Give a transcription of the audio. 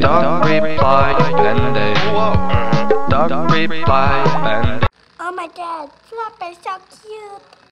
Dog replied, Bendy. Dog replied, Bendy. Oh my god, Flop is so cute.